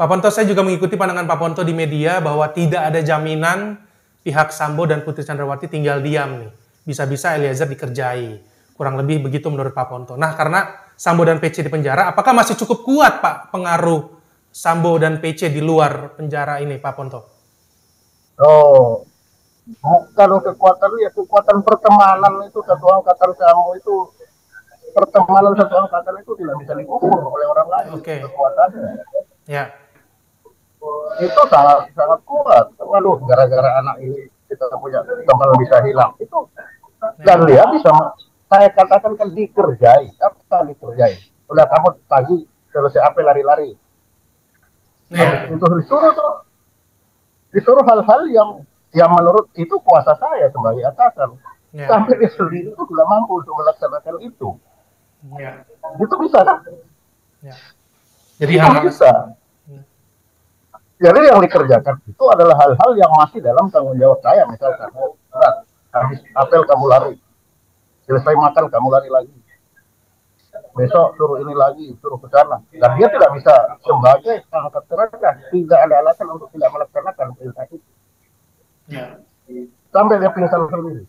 Pak Ponto, saya juga mengikuti pandangan Pak Ponto di media bahwa tidak ada jaminan pihak Sambo dan Putri Chandrawati tinggal diam nih. Bisa-bisa Eliezer dikerjai. Kurang lebih begitu menurut Pak Ponto. Nah, karena Sambo dan PC di penjara, apakah masih cukup kuat Pak pengaruh Sambo dan PC di luar penjara ini Pak Ponto? Oh, kalau kekuatan ya kekuatan pertemanan itu satu angkatan kamu itu pertemanan satu angkatan itu tidak bisa diukur oleh orang lain Oke. kekuatannya Ya, itu sangat sangat kuat. Waduh gara-gara anak ini kita punya teman bisa hilang. Itu dan dia bisa saya katakan kan dikerjai. Apa dikerjai? Udah kamu pagi selesai apa lari-lari. Ya, itu disuruh tuh. Disuruh hal-hal yang yang menurut itu kuasa saya sebagai atasan. Ya, sampai dia sendiri itu tidak mampu untuk melaksanakan itu. Ya, itu bisa kan? Ya. Jadi itu bisa jadi yang dikerjakan itu adalah hal-hal yang masih dalam tanggung jawab saya misalkan oh, berat habis apel kamu lari selesai makan kamu lari lagi. Besok suruh ini lagi suruh ke sana. Dan dia tidak bisa sebagai angkat tenaga tidak ada alasan untuk tidak melaksanakan perintah itu. Ya, sampai dia pingsan sendiri